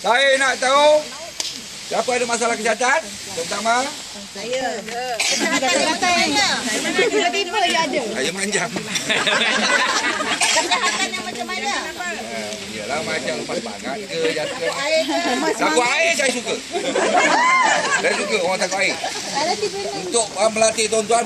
Saya nak tahu siapa ada masalah kesihatan? Terutama saya. Kesihatan ada. Saya ada. Ada. Saya manjang. Kesihatan yang macam mana? Yalah macam lepas bangat ke jatuh. Air ke? Takut air saya suka. Saya suka orang takut air. Untuk melatih tuan-tuan.